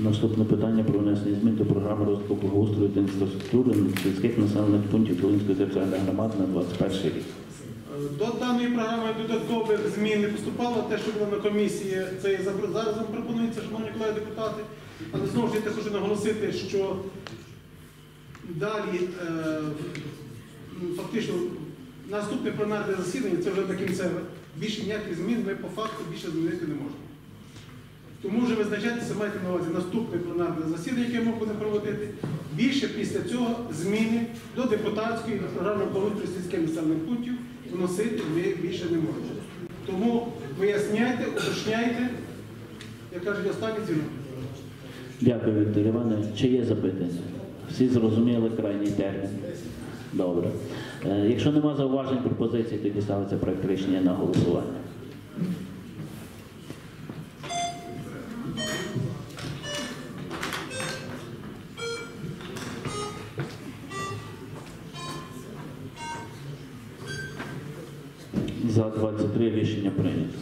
Наступне питання про внесення змін до програми розвитку благоустрою та інфраструктури сільських населених пунктів Долинської територіальної громади на 21 рік. До даної програми додаткових змін не поступало. Те, що було на комісії, це і зараз вам пропонується, шановні колеги депутати. Але знову ж я хочу наголосити, що далі е, фактично наступне пленарне засідання це вже на кінцеве. Більше ніяких змін ми по факту більше змінити не можемо. Тому вже визначайтеся, майте на увазі наступне пленарне засідання, яке ми будемо проводити. Більше після цього зміни до депутатської і програми благоустрою сільських населених пунктів вносити ми більше не можемо. Тому виясняйте, уточняйте, як кажуть, останній дзвінок. Дякую, Віктор Іванович. Чи є запитання? Всі зрозуміли крайній термін? Добре. Е, Якщо нема зауважень, пропозицій, тоді ставиться проект рішення на голосування. За 23 рішення прийнято.